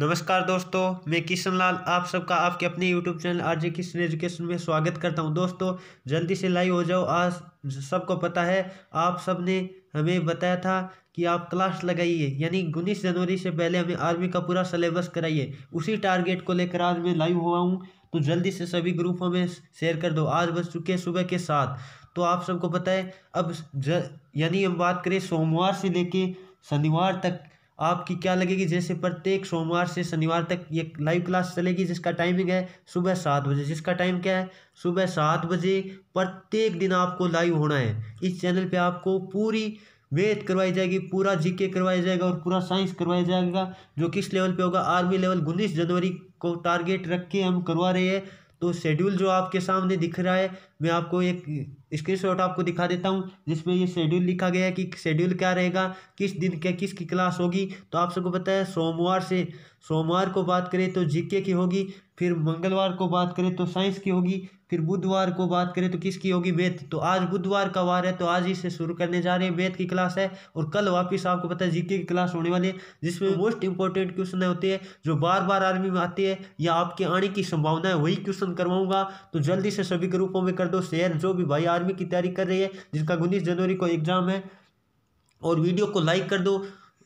नमस्कार दोस्तों, मैं किशन लाल, आप सबका, आपके अपने YouTube channel R J Kishan education में स्वागत करता हूँ। दोस्तों, जल्दी से लाइव हो जाओ। आज सबको पता है, आप सबने हमें बताया था कि आप क्लास लगाइए, यानी उन्नीस जनवरी से पहले हमें आर्मी का पूरा सिलेबस कराइए। उसी टारगेट को लेकर आज मैं लाइव हुआ हूँ। तो जल्दी से सभी ग्रुपों में शेयर कर दो। आज बज चुके हैं सुबह के साथ तो आप सबको पता है, अब यानी हम बात करें सोमवार से लेके शनिवार तक आपकी क्या लगेगी? जैसे प्रत्येक सोमवार से शनिवार तक ये लाइव क्लास चलेगी, जिसका टाइमिंग है सुबह सात बजे। जिसका टाइम क्या है? सुबह सात बजे प्रत्येक दिन आपको लाइव होना है। इस चैनल पे आपको पूरी वेद करवाई जाएगी, पूरा जीके करवाया जाएगा और पूरा साइंस करवाया जाएगा, जो किस लेवल पे होगा? आर्मी लेवल उन्नीस जनवरी को टारगेट रख के हम करवा रहे हैं। तो शेड्यूल जो आपके सामने दिख रहा है, मैं आपको एक स्क्रीनशॉट आपको दिखा देता हूँ, जिसमें ये शेड्यूल लिखा गया है कि शेड्यूल क्या रहेगा, किस दिन क्या किसकी क्लास होगी। तो आप सबको पता है, सोमवार से, सोमवार को बात करें तो जीके की होगी, फिर मंगलवार को बात करें तो साइंस की होगी फिर बुधवार को बात करें तो किसकी होगी वेद? तो आज बुधवार का वार है तो आज ही से शुरू करने जा रहे हैं। वेद की क्लास है और कल वापस आपको पता है जीके की क्लास होने वाली है जिसमें मोस्ट इंपॉर्टेंट क्वेश्चन होते हैं जो बार बार आर्मी में आते हैं या आपके आने की संभावना है वही क्वेश्चन करवाऊँगा। तो जल्दी से सभी ग्रुपों में कर दो शेयर जो भी भाई आर्मी की तैयारी कर रही है जिनका उन्नीस जनवरी को एग्ज़ाम है और वीडियो को लाइक कर दो।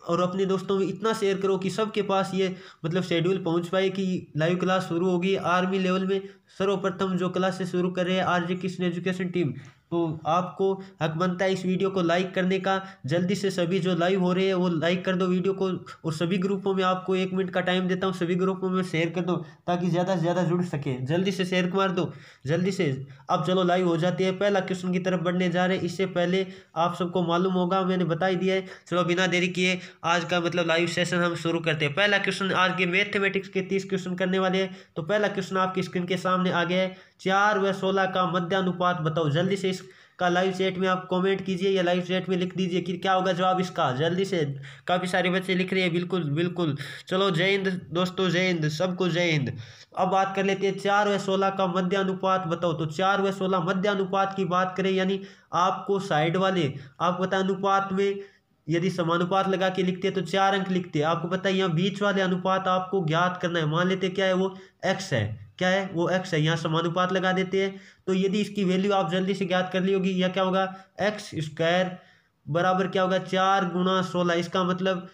और अपने दोस्तों में इतना शेयर करो कि सबके पास ये मतलब शेड्यूल पहुँच पाए कि लाइव क्लास शुरू होगी। आर्मी लेवल में सर्वप्रथम जो क्लासेस शुरू कर रहे हैं R J Krishna education team तो आपको हक बनता है इस वीडियो को लाइक करने का। जल्दी से सभी जो लाइव हो रहे हैं, वो लाइक कर दो वीडियो को और सभी ग्रुपों में आपको एक मिनट का टाइम देता हूँ, सभी ग्रुपों में शेयर कर दो ताकि ज़्यादा से ज़्यादा जुड़ सके। जल्दी से शेयर मार दो, जल्दी से। अब चलो लाइव हो जाती है, पहला क्वेश्चन की तरफ़ बढ़ने जा रहे हैं। इससे पहले आप सबको मालूम होगा, मैंने बता ही दिया है। चलो बिना देरी किए आज का मतलब लाइव सेशन हम शुरू करते हैं। पहला क्वेश्चन आज के मैथमेटिक्स के तीस क्वेश्चन करने वाले हैं। तो पहला क्वेश्चन आपकी स्क्रीन के सामने आ गया है। चार व सोलह का मध्यानुपात बताओ। जल्दी से इसका लाइव चैट में आप कमेंट कीजिए या लाइव चैट में लिख दीजिए कि क्या होगा जवाब इसका। जल्दी से। काफ़ी सारे बच्चे लिख रहे हैं। बिल्कुल बिल्कुल। चलो, जय हिंद दोस्तों, जय हिंद, सबको जय हिंद। अब बात कर लेते हैं चार व सोलह का मध्यानुपात बताओ। तो चार व सोलह मध्यानुपात की बात करें, यानी आपको साइड वाले, आप पता अनुपात में यदि समानुपात लगा के लिखते हैं तो चार अंक लिखते हैं। आपको पता है यहाँ बीच वाले अनुपात आपको ज्ञात करना है। मान लेते क्या है वो? एक्स है। क्या है? वो एक्स है, यहाँ समानुपात लगा देते हैं। तो यदि इसकी वैल्यू आप जल्दी से ज्ञात कर ली होगी, यह क्या होगा? एक्स स्क्वायर बराबर क्या होगा? चार गुणा सोलह। इसका मतलब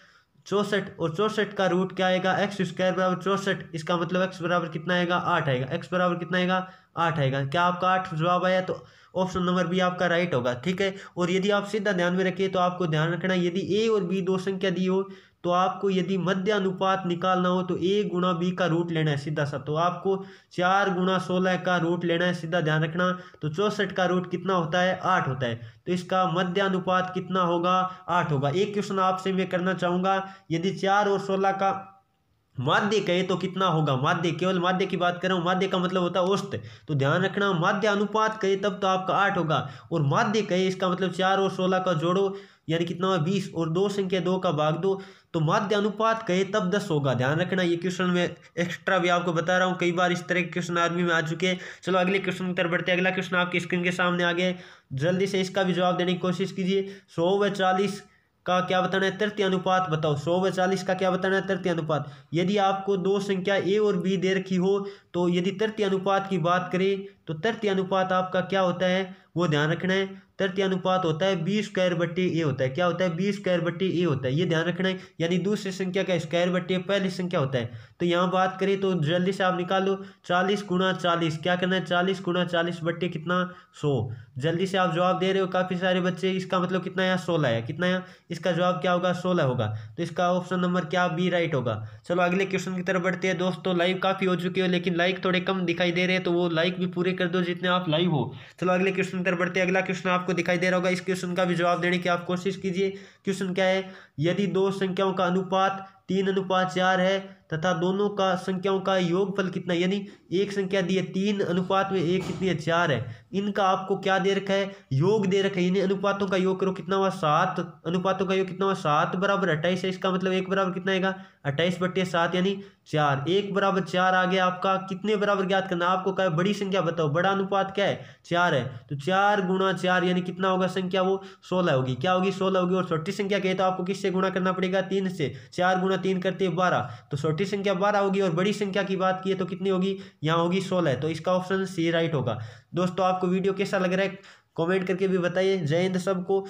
चौंसठ। और चौंसठ का रूट क्या आएगा? एक्स स्क्वायर बराबर चौंसठ। इसका मतलब एक्स बराबर कितना आएगा? आठ आएगा। एक्स बराबर कितना आएगा? आठ आएगा। क्या आपका आठ जवाब आया? तो ऑप्शन नंबर बी आपका राइट होगा। ठीक है? और यदि आप सीधा ध्यान में रखिए तो आपको ध्यान रखना यदि ए और बी दो संख्या दी हो तो आपको यदि मध्य अनुपात निकालना हो तो ए गुणा बी का रूट लेना है सीधा सा। तो आपको चार गुणा सोलह का रूट लेना है, सीधा ध्यान रखना। तो चौसठ का रूट कितना होता है? आठ होता है। तो इसका मध्य अनुपात कितना होगा? आठ होगा। एक क्वेश्चन आपसे मैं करना चाहूँगा, यदि चार और सोलह का माध्य कहे तो कितना होगा? माध्य, केवल माध्य की बात कर रहा हूँ। माध्य का मतलब होता है औस्त। तो ध्यान रखना, माध्य अनुपात कहे तब तो आपका आठ होगा। और माध्य कहे, इसका मतलब चार और सोलह का जोड़ो। यानी कितना हुआ बीस और दो संख्या दो का भाग दो तो माध्य अनुपात कहे तब दस होगा। ध्यान रखना, ये क्वेश्चन में एक्स्ट्रा भी आपको बता रहा हूँ, कई बार इस तरह के क्वेश्चन आर्मी में आ चुके हैं। चलो, अगले क्वेश्चन की तरफ़ बढ़ते हैं। अगला क्वेश्चन आपकी स्क्रीन के सामने आ गया जल्दी से इसका भी जवाब देने की कोशिश कीजिए। सौ व चालीस का क्या बताना है? तृतीय अनुपात बताओ। सौ व चालीस का क्या बताना है? तृतीय अनुपात। यदि आपको दो संख्या ए और बी दे रखी हो तो यदि तृतीय अनुपात की बात करें तो तृतीय अनुपात आपका क्या होता है? वो ध्यान रखना है। तृतीय अनुपात होता है बी स्क्वायर बट्टी ए होता है। क्या होता है? बी स्क्वायर बट्टी ए होता है। ये ध्यान रखना है, यानी दूसरी संख्या का स्क्वायर बट्टी पहली संख्या होता है। तो यहाँ बात करें तो जल्दी से आप निकालो चालीस गुणा चालीस। क्या करना है? चालीस गुणा चालीस बट्टी कितना? सौ। जल्दी से आप जवाब दे रहे हो, काफ़ी सारे बच्चे इसका मतलब कितना यहाँ सोलह है, कितना यहाँ, इसका जवाब क्या होगा, सोलह होगा। तो इसका ऑप्शन नंबर क्या बी राइट होगा। चलो अगले क्वेश्चन की तरफ़ बढ़ते हैं। दोस्तों लाइव काफ़ी हो चुके हो, लेकिन लाइक थोड़े कम दिखाई दे रहे हैं तो वो लाइक भी पूरे कर दो जितने आप लाइव हो। चलो अगले क्वेश्चन की तरफ़ बढ़ते हैं। अगला क्वेश्चन आपको दिखाई दे रहा होगा। इस क्वेश्चन का भी जवाब देने की आप कोशिश कीजिए। क्वेश्चन क्या है? यदि दो संख्याओं का अनुपात तीन अनुपात चार है, तथा दोनों का संख्याओं का योगफल कितना, यानी एक संख्या दी है तीन अनुपात में एक कितनी है चार है। इनका आपको क्या दे रखा है? योग दे रखा है। यानी अनुपातों का योग करो, कितना हुआ? सात। अनुपातों का योग कितना हुआ? सात बराबर अट्ठाईस है, इसका मतलब एक बराबर कितना आएगा? अट्ठाईस बट्टे सात, यानी चार। एक बराबर चार आ गया आपका। कितने बराबर ज्ञात करना? आपको क्या बड़ी संख्या बताओ। बड़ा अनुपात क्या है? चार है। तो चार गुणा चार, यानी कितना होगा संख्या वो? सोलह होगी। क्या होगी? सोलह होगी। और छोटी संख्या कहे तो आपको किससे गुणा करना पड़ेगा? तीन से। चार गुणा तीन करते हैं बारह। तो छोटी संख्या बारह होगी और बड़ी संख्या की बात की तो कितनी होगी? यहाँ होगी सोलह। तो इसका ऑप्शन सी राइट होगा। दोस्तों, आपको वीडियो कैसा लग रहा है? कॉमेंट करके भी बताइए। जय हिंद सबको।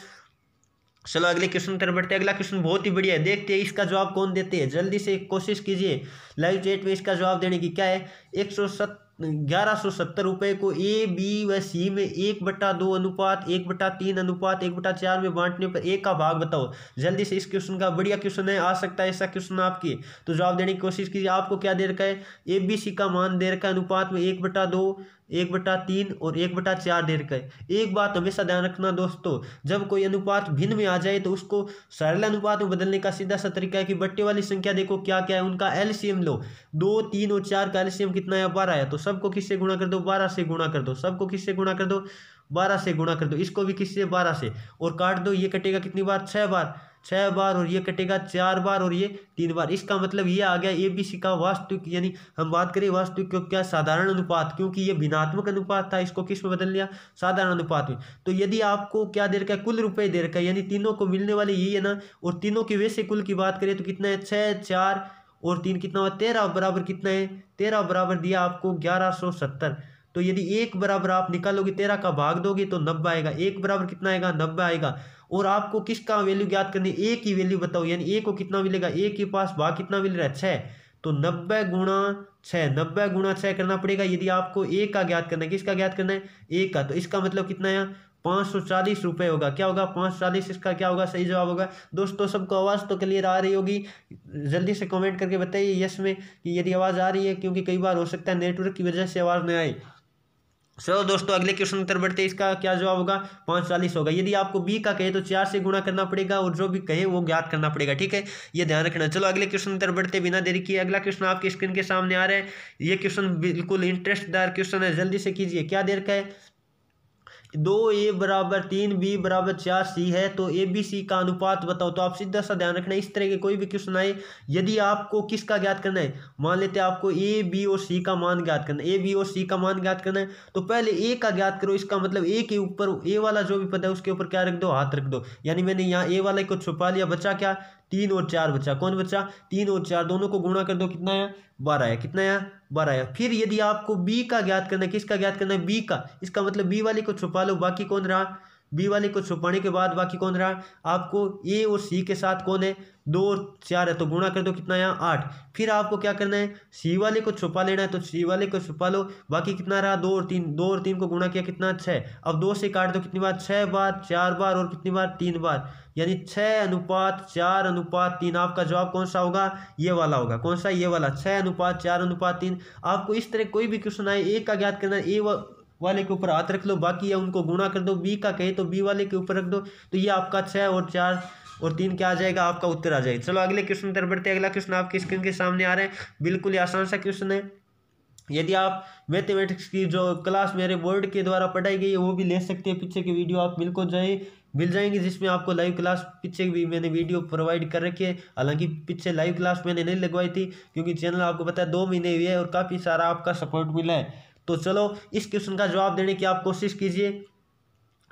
चलो, अगले क्वेश्चन तरफ़ बढ़ते हैं। अगला क्वेश्चन बहुत ही बढ़िया है। देखते हैं, इसका जवाब कौन देते हैं? जल्दी से कोशिश कीजिए। लाइव चैट में इसका जवाब देने की क्या है? एक सौ सत, ग्यारह सौ सत्तर रुपये को ए बी व सी में एक बट्टा दो अनुपात, एक बट्टा तीन अनुपात, एक बट्टा चार में बांटने पर एक का भाग बताओ। जल्दी से इस क्वेश्चन का बढ़िया क्वेश्चन है। आ सकता है ऐसा क्वेश्चन आपकी। तो जवाब देने की कोशिश कीजिए। आपको क्या दे रखा है? ए बी सी का मान दे रखा है। अनुपात में एक बट्टा दो एक बटा तीन और एक बटा चार दे रखा है एक बात हमेशा ध्यान रखना दोस्तों, जब कोई अनुपात भिन्न में आ जाए तो उसको सरल अनुपात में बदलने का सीधा सा तरीका है कि बट्टे वाली संख्या देखो क्या क्या है, उनका एलसीएम लो। दो, तीन और चार का एलसीएम कितना है? बारह है। तो सबको किससे गुणा कर दो? बारह से गुणा कर दो। सबको किससे गुणा कर दो? बारह से गुणा कर दो। इसको भी किससे? बारह से। और काट दो, ये कटेगा कितनी बार? छः बार। छः बार और ये कटेगा, चार बार और ये तीन बार। इसका मतलब ये आ गया ए बी सी का वास्तविक यानी हम बात करें वास्तविक क्या साधारण अनुपात? क्योंकि ये भिनात्मक अनुपात था, इसको किसमें बदल लिया? साधारण अनुपात में। तो यदि आपको क्या दे रखा है कुल रुपये दे रखा है यानी तीनों को मिलने वाले यही है ना, और तीनों के वैसे कुल की बात करें तो कितना है? छः चार और तीन कितना हुआ? तेरह बराबर कितना है? तेरह बराबर दिया आपको ग्यारह सौ सत्तर। तो यदि एक बराबर आप निकालोगे, तेरह का भाग दोगे तो नब्बे आएगा। एक बराबर कितना आएगा? नब्बे आएगा। और आपको किसका वैल्यू ज्ञात करनी ए की वैल्यू बताओ, यानी ए को कितना मिलेगा? ए के पास भाग कितना मिल रहा है? छः तो नब्बे गुणा छः नब्बे गुणा छः करना पड़ेगा। यदि आपको ए का ज्ञात करना है, किसका ज्ञात करना है? ए का। तो इसका मतलब कितना है पाँच सौ चालीस रुपये होगा। क्या होगा? पाँच सौ चालीस, इसका क्या होगा? सही जवाब होगा। दोस्तों, सबको आवाज़ तो क्लियर आ रही होगी। जल्दी से कमेंट करके बताइए यस में कि यदि आवाज़ आ रही है, क्योंकि कई बार हो सकता है नेटवर्क की वजह से आवाज़ नहीं आई चलो दोस्तों, अगले क्वेश्चन उत्तर बढ़ते इसका क्या जवाब होगा? पाँच चालीस होगा। यदि आपको बी का कहे तो चार से गुणा करना पड़ेगा और जो भी कहे, वो ज्ञात करना पड़ेगा, ठीक है? ये ध्यान रखना। चलो, अगले क्वेश्चन उत्तर बढ़ते बिना देरी किए अगला क्वेश्चन आपके स्क्रीन के सामने आ रहा है। ये क्वेश्चन बिल्कुल इंटरेस्टदार क्वेश्चन है। जल्दी से कीजिए। क्या देर का है? दो ए बराबर तीन, बी बराबर चार, सी है तो ए, बी, सी का अनुपात बताओ तो आप सीधा सा ध्यान रखना इस तरह के कोई भी क्वेश्चन आए, यदि आपको किसका ज्ञात करना है, मान लेते हैं आपको ए, बी और सी का मान ज्ञात करना है, ए, बी और सी का मान ज्ञात करना है तो पहले ए का ज्ञात करो, इसका मतलब ए के ऊपर, ए वाला जो भी पता है, उसके ऊपर क्या रख दो, हाथ रख दो, यानी मैंने यहाँ ए वाले को छुपा लिया, बचा क्या तीन और चार बचा। कौन बचा? तीन और चार। दोनों को गुणा कर दो। कितना है बारह है कितना है बारह है फिर यदि आपको बी का ज्ञात करना है, किसका ज्ञात करना है? बी का। इसका मतलब बी वाले को छुपा लो। बाकी कौन रहा? बी वाले को छुपाने के बाद बाकी कौन रहा? आपको ए और सी के साथ कौन है? दो और चार है तो गुणा कर दो कितना यहाँ? आठ। फिर आपको क्या करना है? सी वाले को छुपा लेना है तो सी वाले को छुपा लो। बाकी कितना रहा? दो और तीन। दो और तीन को गुणा किया कितना? छः अब दो से काट दो कितनी बार? छः बार, चार बार और कितनी बार? तीन बार। यानी छः अनुपात चार अनुपात तीन। आपका जवाब कौन सा होगा? ये वाला होगा। कौन सा? ये वाला। छः अनुपात चार अनुपात तीन। आपको इस तरह कोई भी क्वेश्चन आए, एक का ज्ञात करना है ए वाले के ऊपर हाथ रख लो, बाकी है उनको गुणा कर दो, बी का कहे तो बी वाले के ऊपर रख दो तो ये आपका छः और चार और तीन क्या आ जाएगा, आपका उत्तर आ जाएगा। चलो अगले क्वेश्चन तरफ़ बढ़ते अगला क्वेश्चन आपकी स्क्रीन के सामने आ रहे हैं। बिल्कुल ही आसान सा क्वेश्चन है। यदि आप मैथमेटिक्स की जो क्लास मेरे बोर्ड के द्वारा पढ़ाई गई है, वो भी ले सकते हैं। पीछे की वीडियो आप बिल्कुल जाए, मिल जाएँगे, जिसमें आपको लाइव क्लास पीछे भी मैंने वीडियो प्रोवाइड कर रखी है। हालाँकि पीछे लाइव क्लास मैंने नहीं लगवाई थी, क्योंकि चैनल आपको पता है, दो महीने हुए हैं और काफ़ी सारा आपका सपोर्ट मिला है। तो चलो इस क्वेश्चन का जवाब देने की आप कोशिश कीजिए।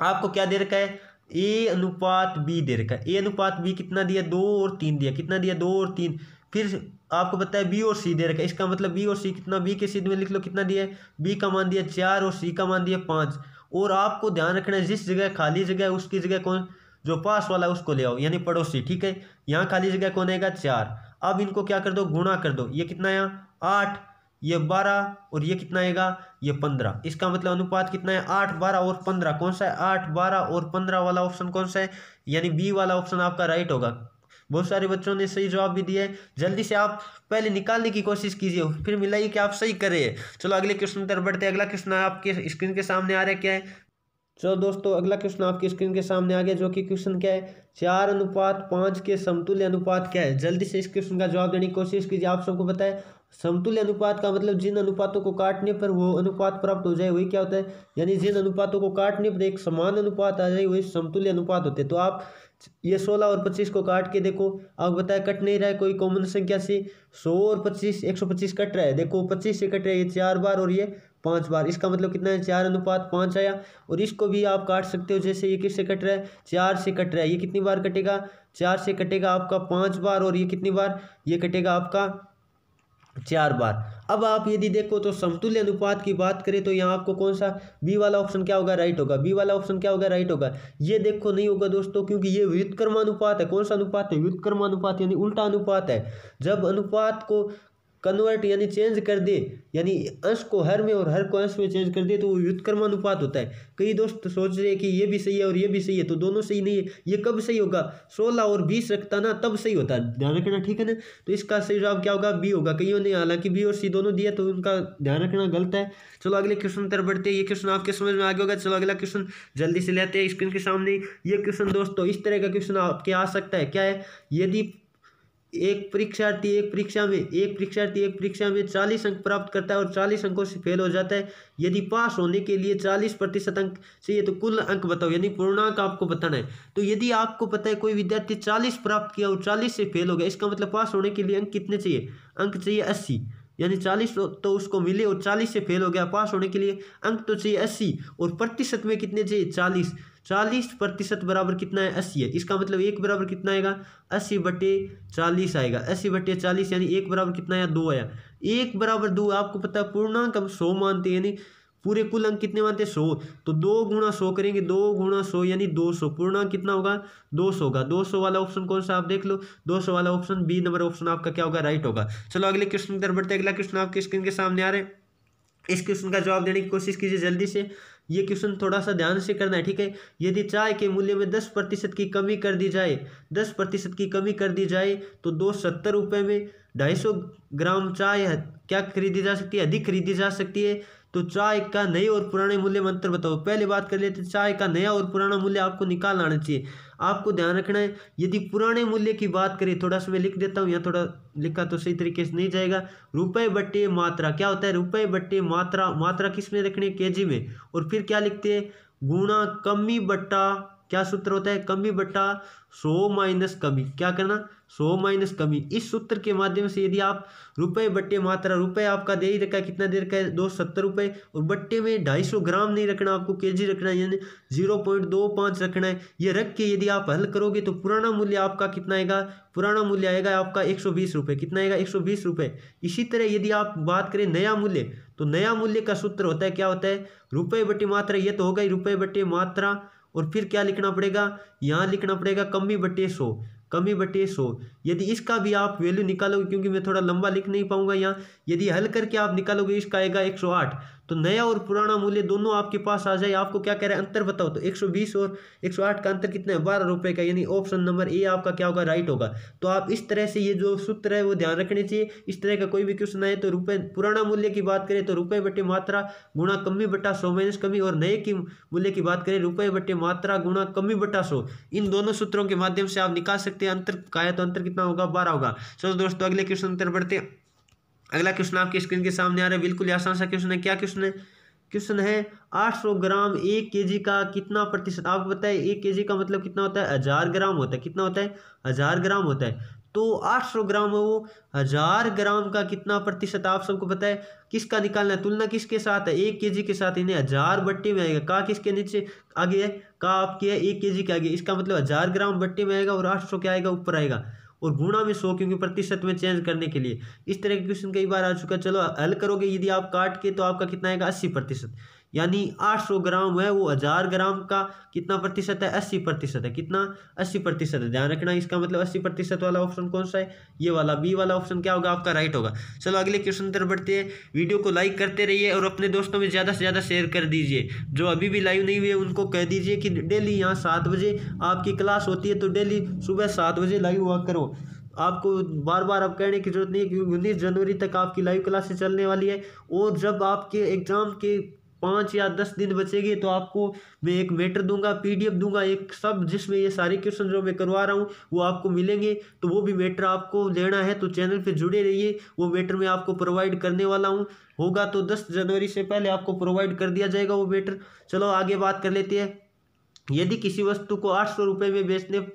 आपको क्या दे रखा है? ए अनुपात बी दे रखा है। ए अनुपात बी कितना दिया? दो और तीन दिया। कितना दिया? दो और तीन। फिर आपको पता है बी और सी दे रखा है। इसका मतलब बी और सी कितना? बी के सीध में लिख लो कितना दिया है? बी का मान दिया चार और सी का मान दिया पाँच। और आपको ध्यान रखना है, जिस जगह खाली जगह है, उसकी जगह कौन? जो पास वाला है, उसको ले आओ, यानी पड़ोसी, ठीक है? यहाँ खाली जगह कौन आएगा? चार। अब इनको क्या कर दो? गुणा कर दो। ये कितना यहाँ? आठ। ये बारह और ये कितना आएगा? ये पंद्रह। इसका मतलब अनुपात कितना है? आठ, बारह और पंद्रह। कौन सा है? आठ, बारह और पंद्रह वाला ऑप्शन कौन सा है? यानी बी वाला ऑप्शन आपका राइट होगा। बहुत सारे बच्चों ने सही जवाब भी दिया है। जल्दी से आप पहले निकालने की कोशिश कीजिए फिर मिलाइए कि आप सही करें चलो, अगले क्वेश्चन तरफ़ बढ़ते अगला क्वेश्चन आपके स्क्रीन के सामने आ रहा है। क्या है? चलो दोस्तों, अगला क्वेश्चन आपकी स्क्रीन के सामने आ गया, जो कि क्वेश्चन क्या है? चार अनुपात पाँच के समतुल्य अनुपात क्या है? जल्दी से इस क्वेश्चन का जवाब देने की कोशिश कीजिए। आप सबको है समतुल्य अनुपात का मतलब जिन अनुपातों को काटने पर वो अनुपात प्राप्त हो जाए, वही क्या होता है? यानी जिन अनुपातों को काटने पर एक समान अनुपात आ जाए, वही समतुल्य अनुपात होते हैं। तो आप ये सोलह और पच्चीस को काट के देखो। आप बताया कट नहीं रहा है कोई कॉमन संख्या से? सौ और पच्चीस, एक सौ पच्चीस कट रहा है। देखो, पच्चीस से कट रहा है, ये चार बार और ये पाँच बार। इसका मतलब कितना है? चार अनुपात पाँच आया। और इसको भी आप काट सकते हो, जैसे ये किससे कट रहा है? चार से कट रहा है। ये कितनी बार कटेगा? चार से कटेगा आपका पाँच बार और ये कितनी बार? ये कटेगा आपका चार बार। अब आप यदि देखो तो समतुल्य अनुपात की बात करें तो यहाँ आपको कौन सा? बी वाला ऑप्शन क्या होगा? राइट होगा। बी वाला ऑप्शन क्या होगा? राइट होगा। ये देखो नहीं होगा दोस्तों, क्योंकि ये व्युत्क्रमानुपात है। कौन सा अनुपात है? व्युत्क्रमानुपात, यानी उल्टा अनुपात है। जब अनुपात को कन्वर्ट यानी चेंज कर दे, यानी अंश को हर में और हर को अंश में चेंज कर दे तो वो व्युत्क्रमानुपात होता है। कई दोस्त सोच रहे हैं कि ये भी सही है और ये भी सही है तो दोनों सही नहीं है, ये कब सही होगा? सोलह और बीस रखता ना, तब सही होता है। ध्यान रखना ठीक है ना? तो इसका सही जवाब क्या होगा? बी होगा। कईयों ने हालाँकि बी और सी दोनों दिया तो उनका ध्यान रखना गलत है। चलो अगले क्वेश्चन तरफ़ बढ़ते ये क्वेश्चन आपके समझ में आगे होगा। चलो अगला क्वेश्चन जल्दी से लेते हैं स्क्रीन के सामने। ये क्वेश्चन दोस्तों, इस तरह का क्वेश्चन आपके आ सकता है। क्या है? यदि एक परीक्षार्थी एक परीक्षा में एक परीक्षार्थी एक परीक्षा में चालीस अंक प्राप्त करता है और चालीस अंकों से फेल हो जाता है। यदि पास होने के लिए चालीस प्रतिशत अंक चाहिए तो कुल अंक बताओ यानी पूर्णांक आपको बताना है। तो यदि आपको पता है कोई विद्यार्थी चालीस प्राप्त किया और चालीस से फेल हो गया इसका मतलब पास होने के लिए अंक कितने चाहिए? अंक चाहिए अस्सी। यानी चालीस तो, तो उसको मिले और चालीस से फेल हो गया पास होने के लिए अंक तो चाहिए अस्सी और प्रतिशत में कितने चाहिए? चालीस। चालीस प्रतिशत बराबर कितना है? अस्सी है। इसका मतलब एक बराबर कितना आएगा? अस्सी बटे चालीस आएगा। अस्सी बटे चालीस यानी एक बराबर कितना आया? दो आया। एक बराबर दो, आपको पता है, पूर्णांक हम सौ मानते हैं, यानी पूरे कुल अंक कितने मानते हैं? सौ। तो दो गुणा सौ करेंगे, दो गुणा सौ यानी दो सौ। पूर्णांक कितना होगा? दो सौ होगा। दो सौ वाला ऑप्शन कौन सा आप देख लो। दो सौ वाला ऑप्शन बी नंबर ऑप्शन आपका क्या होगा? राइट होगा। चलो, अगले क्वेश्चन की तरफ़ बढ़ते अगला क्वेश्चन आपके स्क्रीन के सामने आ रहे हैं। इस क्वेश्चन का जवाब देने की कोशिश कीजिए जल्दी से। ये क्वेश्चन थोड़ा सा ध्यान से करना है, ठीक है? यदि चाय के मूल्य में दस प्रतिशत की कमी कर दी जाए, दस प्रतिशत की कमी कर दी जाए तो दो सत्तर रुपये में ढाई सौ ग्राम चाय क्या खरीदी जा सकती है? अधिक खरीदी जा सकती है। तो चाय का नए और पुराने मूल्य में अंतर बताओ। पहले बात कर लेते चाय का नया और पुराना मूल्य आपको निकाल आना चाहिए। आपको ध्यान रखना है, यदि पुराने मूल्य की बात करें, थोड़ा सा मैं लिख देता हूँ यहाँ थोड़ा लिखा तो सही तरीके से नहीं जाएगा। रुपए बट्टे मात्रा, क्या होता है? रुपए बट्टे मात्रा मात्रा किसमें रखनी है? के में। और फिर क्या लिखते हैं? गुणा कमी बट्टा क्या सूत्र होता है? कमी बट्टा सौ माइनस कमी। क्या करना? सौ माइनस कमी। इस सूत्र के माध्यम से यदि आप रुपए बट्टे मात्रा, रुपए आपका दे ही रखा है, कितना दे रखा है? दो सत्तर रुपये और बट्टे में ढाई सौ ग्राम नहीं रखना, आपको केजी रखना है, यानी ज़ीरो पॉइंट दो पाँच रखना है। ये रख के यदि आप हल करोगे तो पुराना मूल्य आपका कितना आएगा? पुराना मूल्य आएगा आपका एक सौ बीस रुपये कितना आएगा? एक सौ बीस रुपये इसी तरह यदि आप बात करें नया मूल्य तो नया मूल्य का सूत्र होता है, क्या होता है? रुपये बट्टी मात्रा, ये तो होगा ही रुपये बट्टे मात्रा और फिर क्या लिखना पड़ेगा? यहाँ लिखना पड़ेगा कमी बटे सो। कमी बटे सो। यदि इसका भी आप वैल्यू निकालोगे, क्योंकि मैं थोड़ा लंबा लिख नहीं पाऊँगा यहाँ यदि हल करके आप निकालोगे इसका आएगा एक सौ आठ तो नया और पुराना मूल्य दोनों आपके पास आ जाए। आपको क्या कह रहे हैं? अंतर बताओ। तो 120 और 108 का अंतर कितना है? बारह रुपए का, यानी ऑप्शन नंबर ए आपका क्या होगा? राइट होगा। तो आप इस तरह से ये जो सूत्र है, वो ध्यान रखने चाहिए। इस तरह का कोई भी क्वेश्चन आए तो रुपए, पुराना मूल्य की बात करें तो रुपए बटे मात्रा गुणा कमी बटा सौ माइनस कमी, और नए की मूल्य की बात करें रुपये बटे मात्रा गुणा कमी बटा सौ। इन दोनों सूत्रों के माध्यम से आप निकाल सकते हैं। अंतर, का तो अंतर कितना होगा? बारह होगा। चलो दोस्तों, अगले क्वेश्चन अंतर बढ़ते हैं। अगला क्वेश्चन आपकी स्क्रीन के सामने आ रहा है, बिल्कुल आसान सा क्वेश्चन है। क्या क्वेश्चन है? क्वेश्चन है 800 ग्राम एक केजी का कितना प्रतिशत, आपको है, एक केजी का मतलब कितना होता है? हज़ार ग्राम होता है। कितना होता है? हज़ार ग्राम होता है। तो 800 ग्राम है वो, हज़ार ग्राम का कितना प्रतिशत, आप सबको पता है, किसका निकालना है? तुलना किसके साथ है? एक केजी के साथ इन्हें हज़ार बट्टे में आएगा। का किसके नीचे आगे है? का आपके है, एक केजी के आगे। इसका मतलब हज़ार ग्राम बट्टे में आएगा और आठ सौ क्या आएगा, ऊपर आएगा। और गुणा में सौ, क्योंकि प्रतिशत में चेंज करने के लिए। इस तरह के क्वेश्चन कई बार आ चुका चलो, हल करोगे, यदि आप काट के तो आपका कितना आएगा? अस्सी प्रतिशत। यानी 800 ग्राम है, वो हज़ार ग्राम का कितना प्रतिशत है? 80 प्रतिशत है। कितना? 80 प्रतिशत है। ध्यान रखना, इसका मतलब 80 प्रतिशत वाला ऑप्शन कौन सा है? ये वाला। बी वाला ऑप्शन क्या होगा? आपका राइट होगा। चलो, अगले क्वेश्चन तरफ़ बढ़ते हैं। वीडियो को लाइक करते रहिए और अपने दोस्तों में ज़्यादा से ज़्यादा शेयर कर दीजिए। जो अभी भी लाइव नहीं हुए, उनको कह दीजिए कि डेली यहाँ सात बजे आपकी क्लास होती है तो डेली सुबह सात बजे लाइव हुआ करो। आपको बार बार अब कहने की ज़रूरत नहीं है, क्योंकि उन्नीस जनवरी तक आपकी लाइव क्लासेस चलने वाली है। और जब आपके एग्ज़ाम के पाँच या दस दिन बचेगी तो आपको मैं एक मेटर दूँगा पीडीएफ दूँगा, एक सब जिसमें ये सारे क्वेश्चन जो मैं करवा रहा हूँ, वो आपको मिलेंगे। तो वो भी मेटर आपको लेना है तो चैनल पे जुड़े रहिए। वो मेटर मैं आपको प्रोवाइड करने वाला हूँ। होगा तो दस जनवरी से पहले आपको प्रोवाइड कर दिया जाएगा वो मेटर चलो, आगे बात कर लेते हैं। यदि किसी वस्तु को आठ सौ रुपये में बेचने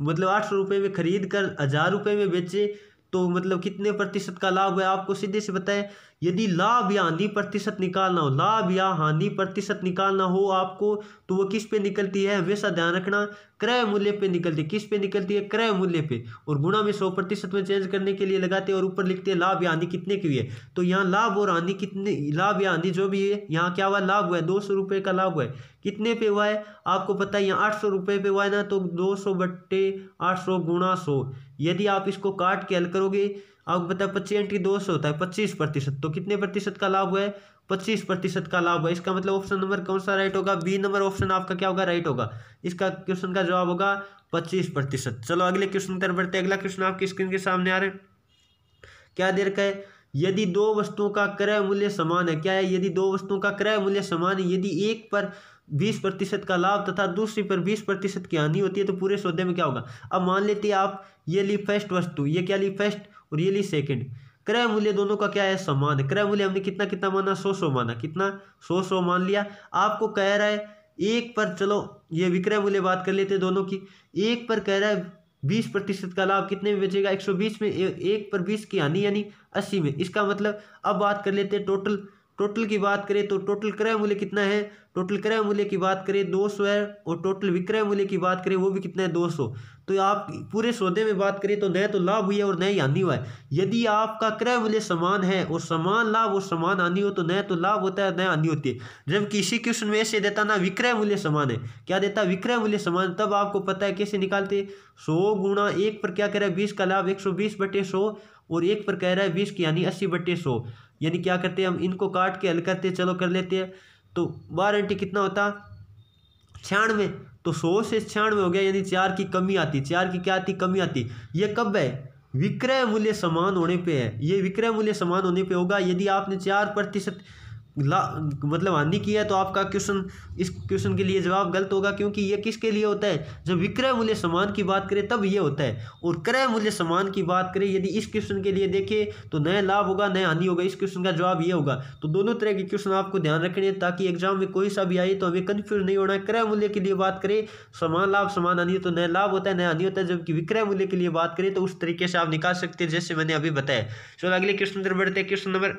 मतलब आठ सौ रुपये में खरीद कर हज़ार रुपये में बेचे तो मतलब कितने प्रतिशत का लाभ है? आपको सीधे से बताए। यदि लाभ या हानि प्रतिशत निकालना हो, लाभ या हानि प्रतिशत निकालना हो आपको तो वो किस पे निकलती है? हमेशा ध्यान रखना, क्रय मूल्य पे निकलती है। किस पे निकलती है? क्रय मूल्य पे। और गुणा में सौ प्रतिशत में चेंज करने के लिए लगाते हैं और ऊपर लिखते हैं, लाभ या हानि कितने की हुई है? तो यहाँ लाभ और हानि कितने, लाभ या हानि जो भी है, यहाँ क्या हुआ? लाभ हुआ है, दो सौ रुपये का लाभ हुआ है। कितने पे हुआ है? आपको पता है, यहाँ आठ सौ रुपये पे हुआ है ना तो दो सौ बट्टे आठ सौ गुणा सौ। यदि आप इसको काट के हल करोगे आपको पता है पच्चीस एंट्री दो सौ होता है, पच्चीस प्रतिशत। तो कितने प्रतिशत का लाभ हुआ है? पच्चीस प्रतिशत का लाभ है। इसका मतलब ऑप्शन नंबर कौन सा राइट होगा? बी नंबर ऑप्शन आपका क्या होगा? राइट होगा। इसका क्वेश्चन का जवाब होगा पच्चीस प्रतिशत। चलो अगले क्वेश्चन की तरफ़ बढ़ते अगला क्वेश्चन आपकी स्क्रीन के सामने आ रहे हैं। क्या दे रखा है? यदि दो वस्तुओं का क्रय मूल्य समान है, क्या है? यदि दो वस्तुओं का क्रय मूल्य समान है, यदि एक पर बीस प्रतिशत का लाभ तथा दूसरी पर बीस प्रतिशत की हानि होती है तो पूरे सौदे में क्या होगा? अब मान लेते हैं आप, ये ली फ़र्स्ट वस्तु, ये क्या ली फ़र्स्ट और ये ली सेकेंड। क्रय मूल्य दोनों का क्या है? समान है। क्रय मूल्य हमने कितना कितना माना? सौ सौ माना। कितना? सौ सौ मान लिया। आपको कह रहा है, एक पर चलो, ये विक्रय मूल्य बात कर लेते दोनों की। एक पर कह रहा है, बीस प्रतिशत का लाभ कितने में बेचेगा? एक सौ बीस में एक पर बीस की हानि, यानी अस्सी में। इसका मतलब अब बात कर लेते हैं टोटल टोटल की बात करें तो टोटल क्रय मूल्य कितना है? टोटल क्रय मूल्य की बात करें दो सौ है और टोटल विक्रय मूल्य की बात करें वो भी कितना है? दो सौ। तो आप पूरे सौदे में बात करें तो नया तो लाभ हुई है और नया हानि हुआ है। यदि आपका क्रय मूल्य समान है और समान लाभ और समान हानि हो तो नया तो लाभ होता है नया हानि होती है। जब किसी क्वेश्चन में ऐसे देता ना विक्रय मूल्य समान है। क्या देता? विक्रय मूल्य समान। तब आपको पता है कैसे निकालते? सौ गुणा एक पर क्या कह रहा है? बीस का लाभ एक सौ बीस बटे सौ और एक पर कह रहा है बीस की यानी अस्सी बटे सौ। यानी क्या करते हैं, हम इनको काट के हल करते चलो कर लेते हैं। तो वारंटी कितना होता? छियानवे। तो सौ से छियानवे हो गया, यानी चार की कमी आती। चार की क्या आती? कमी आती। ये कब है? विक्रय मूल्य समान होने पे है। ये विक्रय मूल्य समान होने पे होगा। यदि आपने चार प्रतिशत ला मतलब हानि की है तो आपका क्वेश्चन इस क्वेश्चन के लिए जवाब गलत होगा क्योंकि ये किसके लिए होता है? जब विक्रय मूल्य समान की बात करें तब ये होता है। और क्रय मूल्य समान की बात करें यदि इस क्वेश्चन के लिए देखें तो नया लाभ होगा, नया हानि होगा। इस क्वेश्चन का जवाब ये होगा। तो दोनों तरह के क्वेश्चन आपको ध्यान रखने ताकि एग्ज़ाम में कोई सा भी आए तो हमें कन्फ्यूज़ नहीं होना। क्रय मूल्य के लिए बात करें, समान लाभ, समान हानि तो नया लाभ होता है, नया हानि होता है। जबकि विक्रय मूल्य के लिए बात करें तो उस तरीके से आप निकाल सकते हैं, जैसे मैंने अभी बताया। चलो अगले क्वेश्चन बढ़ते हैं। क्वेश्चन नंबर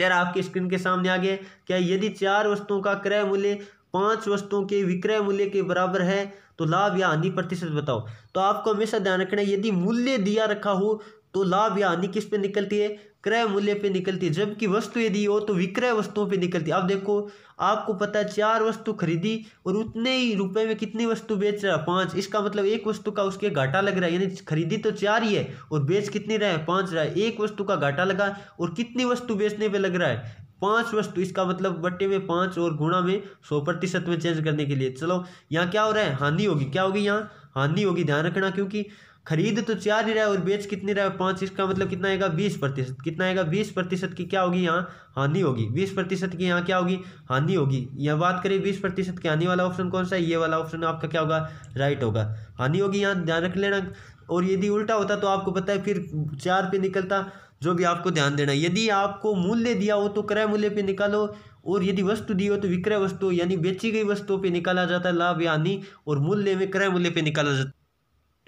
तेरह आपकी स्क्रीन के सामने आ गया क्या यदि चार वस्तुओं का क्रय मूल्य पाँच वस्तुओं के विक्रय मूल्य के बराबर है तो लाभ या हानि प्रतिशत बताओ। तो आपको हमेशा ध्यान रखना है, यदि मूल्य दिया रखा हो तो लाभ या हानि किस पे निकलती है? क्रय मूल्य पे निकलती है। जबकि वस्तु यदि हो तो विक्रय वस्तुओं पे निकलती है। अब देखो, आपको पता है, चार वस्तु खरीदी और उतने ही रुपए में कितनी वस्तु बेच रहा है? पाँच। इसका मतलब एक वस्तु का उसके घाटा लग रहा है। यानी खरीदी तो चार ही है और बेच कितनी रहा है? पाँच रहा है। एक वस्तु का घाटा लगा और कितनी वस्तु बेचने पर लग रहा है? पाँच वस्तु। इसका मतलब बट्टे में पाँच और गुणा में सौ प्रतिशत में चेंज करने के लिए। चलो, यहाँ क्या हो रहा है? हानि होगी। क्या होगी यहाँ? हानि होगी, ध्यान रखना, क्योंकि खरीद तो चार ही रहा है और बेच कितनी रहा है? पाँच इसका मतलब कितना आएगा? बीस प्रतिशत। कितना आएगा? बीस प्रतिशत की क्या होगी यहाँ? हानि होगी। बीस प्रतिशत की यहाँ क्या होगी? हानि होगी। यहाँ बात करें, बीस प्रतिशत की हानि वाला ऑप्शन कौन सा है? ये वाला ऑप्शन आपका क्या होगा? राइट होगा। हानि होगी यहाँ, ध्यान रख लेना। और यदि उल्टा होता तो आपको पता है, फिर चार पे निकलता, जो भी आपको ध्यान देना यदि आपको मूल्य दिया हो तो क्रय मूल्य पे निकालो। और यदि वस्तु दी हो तो विक्रय वस्तु, यानी बेची गई वस्तुओं पे निकाला जाता है लाभ या हानि, और मूल्य में, क्रय मूल्य पे निकाला जाता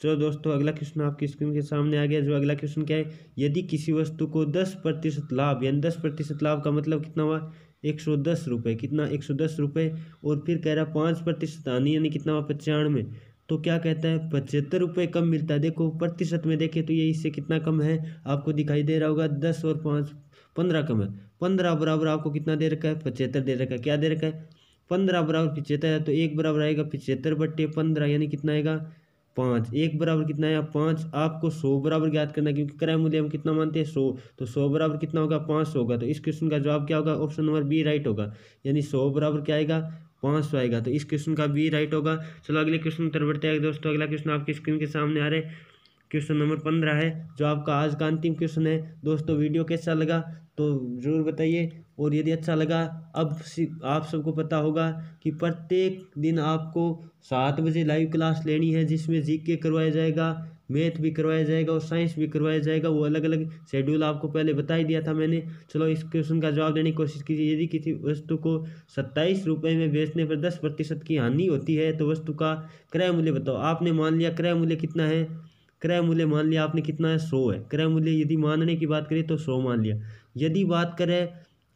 चलो दोस्तों, अगला क्वेश्चन आपकी स्क्रीन के सामने आ गया, जो अगला क्वेश्चन क्या है? यदि किसी वस्तु को दस प्रतिशत लाभ, यानी दस प्रतिशत लाभ का मतलब कितना हुआ? एक सौ दस रुपये कितना? एक सौ दस रुपये और फिर कह रहा है पाँच प्रतिशत हानि, यानी कितना हुआ? पचानवे। तो क्या कहता है, पचहत्तर रुपये कम मिलता है। देखो, प्रतिशत में देखें तो ये इससे कितना कम है, आपको दिखाई दे रहा होगा दस और पाँच, पंद्रह कम है। पंद्रह बराबर आपको कितना दे रखा है, पचहत्तर दे रखा है। क्या दे रखा है? पंद्रह बराबर पिचहत्तर है तो एक बराबर आएगा पिचहत्तर बट्टे पंद्रह, यानी कितना आएगा? पाँच। एक बराबर कितना है पाँच। आपको सौ बराबर ज्ञात करना है, क्योंकि क्रय मूल्य हम कितना मानते हैं? सौ। तो सौ बराबर कितना होगा? पाँच सौ होगा। तो इस क्वेश्चन का जवाब क्या होगा? ऑप्शन नंबर बी राइट होगा। यानी सौ बराबर क्या आएगा? पाँच सौ आएगा। तो इस क्वेश्चन का बी राइट होगा। चलो अगले क्वेश्चन तरफ़ बढ़ते हैं दोस्तों। अगला क्वेश्चन आपकी स्क्रीन के सामने आ रहे क्वेश्चन नंबर पंद्रह है, जो आपका आज का अंतिम क्वेश्चन है। दोस्तों वीडियो कैसा लगा? तो ज़रूर बताइए। और यदि अच्छा लगा, अब आप सबको पता होगा कि प्रत्येक दिन आपको सात बजे लाइव क्लास लेनी है, जिसमें जीके करवाया जाएगा। मैथ भी करवाया जाएगा और साइंस भी करवाया जाएगा। वो अलग अलग शेड्यूल आपको पहले बता ही दिया था मैंने। चलो इस क्वेश्चन का जवाब देने की कोशिश कीजिए। यदि किसी वस्तु को सत्ताईस रुपये में बेचने पर दस प्रतिशत की हानि होती है तो वस्तु का क्रय मूल्य बताओ। आपने मान लिया क्रय मूल्य कितना है? क्रय मूल्य मान लिया आपने कितना है? सौ है। क्रय मूल्य यदि मानने की बात करें तो सौ मान लिया। यदि बात करें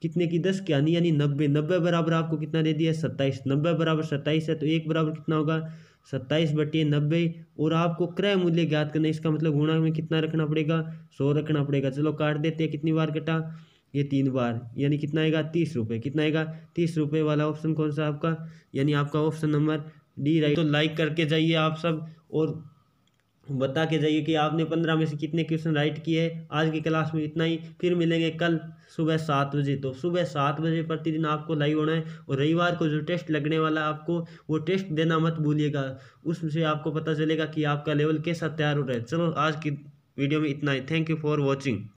कितने की? दस की आनी यानी नब्बे। नब्बे बराबर आपको कितना दे दिया सत्ताईस। नब्बे बराबर सत्ताईस है तो एक बराबर कितना होगा? सत्ताईस बटे नब्बे, और आपको क्रय मूल्य ज्ञात करना इसका मतलब गुणा में कितना रखना पड़ेगा? सौ रखना पड़ेगा। चलो काट देते हैं, कितनी बार कटा? ये तीन बार। यानी कितना आएगा? तीस रुपये कितना आएगा? तीस रुपये वाला ऑप्शन कौन सा आपका? यानी आपका ऑप्शन नंबर डी, राइट। तो लाइक करके जाइए आप सब, और बता के जाइए कि आपने पंद्रह में से कितने क्वेश्चन राइट किए आज की क्लास में इतना ही। फिर मिलेंगे कल सुबह सात बजे। तो सुबह सात बजे प्रतिदिन आपको लाइव होना है और रविवार को जो टेस्ट लगने वाला है आपको, वो टेस्ट देना मत भूलिएगा। उससे आपको पता चलेगा कि आपका लेवल कैसा तैयार हो रहा है। चलो आज की वीडियो में इतना ही। Thank you for watching